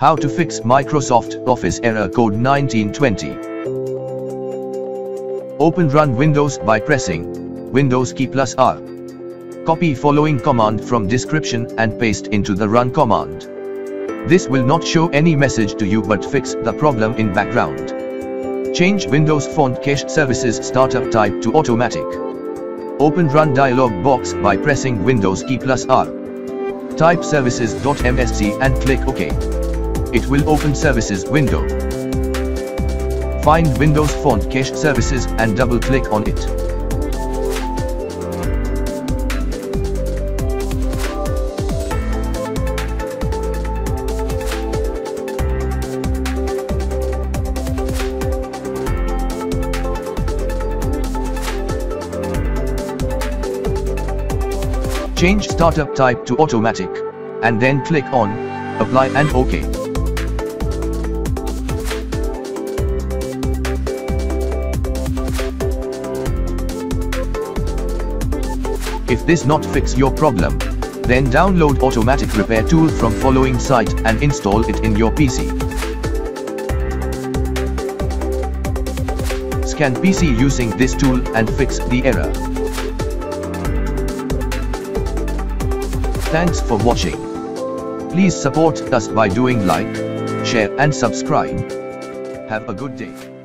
How to fix Microsoft Office error code 1920. Open Run Windows by pressing Windows key plus R. Copy following command from description and paste into the Run command. This will not show any message to you but fix the problem in background. Change Windows Font Cache Services Startup Type to Automatic. Open Run dialog box by pressing Windows key plus R. Type services.msc and click OK. It will open services window. Find Windows Font Cache Services and double click on it. Change startup type to automatic, and then click on apply and OK. If this not fix your problem, then download automatic repair tool from following site and install it in your PC. Scan PC using this tool and fix the error. Thanks for watching. Please support us by doing like, share and subscribe. Have a good day.